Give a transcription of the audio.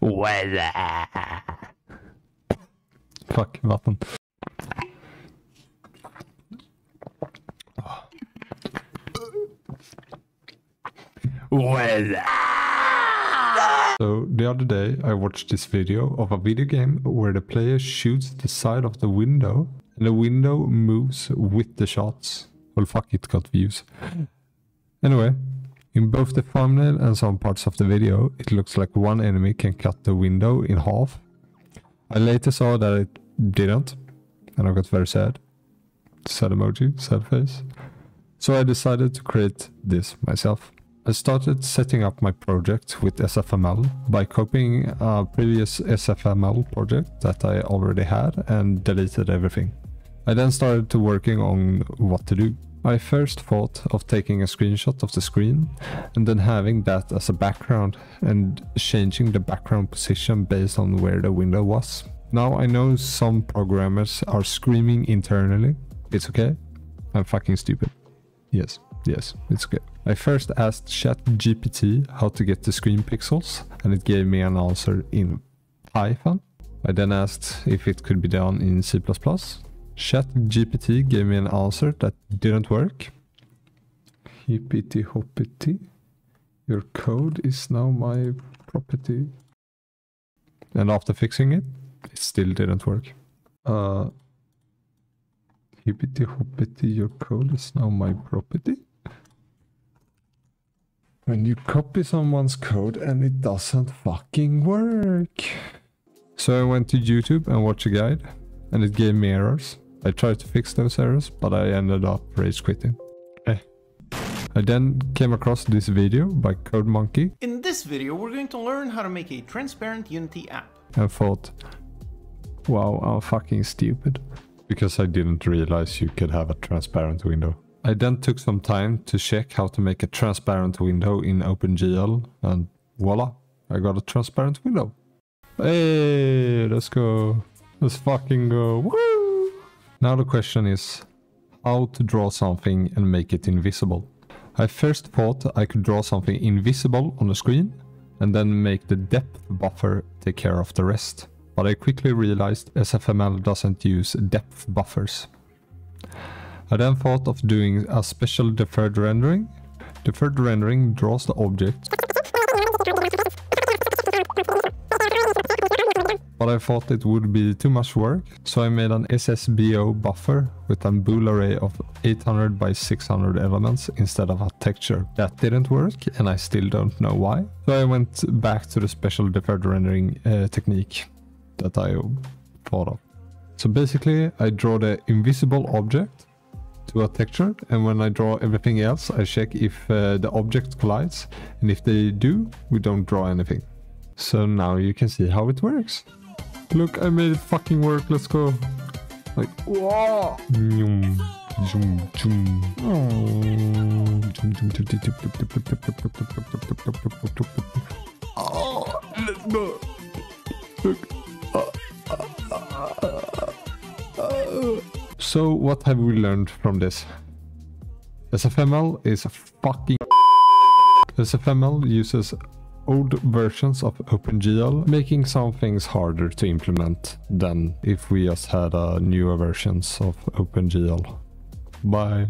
Weather. Fuck, vatten. Weather. So the other day I watched this video of a video game where the player shoots the side of the window and the window moves with the shots. Well fuck it got views. Anyway, in both the thumbnail and some parts of the video it looks like one enemy can cut the window in half. I later saw that it didn't and I got very sad. Sad emoji, sad face. So I decided to create this myself. I started setting up my project with SFML by copying a previous SFML project that I already had and deleted everything. I then started to working on what to do. I first thought of taking a screenshot of the screen and then having that as a background and changing the background position based on where the window was. Now I know some programmers are screaming internally. It's okay. I'm fucking stupid. Yes, yes, it's okay. I first asked ChatGPT how to get the screen pixels and it gave me an answer in Python. I then asked if it could be done in C++. ChatGPT gave me an answer that didn't work. Hippity hoppity. Your code is now my property. And after fixing it, it still didn't work. Uh, hippity hoppity, your code is now my property. When you copy someone's code and it doesn't fucking work. So I went to YouTube and watched a guide and it gave me errors. I tried to fix those errors, but I ended up rage quitting. Eh. I then came across this video by CodeMonkey In this video, we're going to learn how to make a transparent Unity app. and thought, wow, I'm fucking stupid. Because I didn't realize you could have a transparent window. I then took some time to check how to make a transparent window in OpenGL and voila, I got a transparent window. Hey, let's go. Let's fucking go. Woo! Now the question is how to draw something and make it invisible. I first thought I could draw something invisible on the screen and then make the depth buffer take care of the rest. But I quickly realized SFML doesn't use depth buffers. I then thought of doing a special deferred rendering. Deferred rendering draws the object but I thought it would be too much work, so I made an SSBO buffer with a bool array of 800 by 600 elements instead of a texture. That didn't work, and I still don't know why. So I went back to the special deferred rendering uh, technique that I thought of. So basically, I draw the invisible object to a texture, and when I draw everything else, I check if uh, the object collides, and if they do, we don't draw anything. So now you can see how it works. Look, I made it fucking work. Let's go. Like, whoa. Zoom, zoom. Oh, let's go. Look. So what have we learned from this? SFML is a fucking SFML uses old versions of OpenGL, making some things harder to implement than if we just had uh, newer versions of OpenGL. Bye.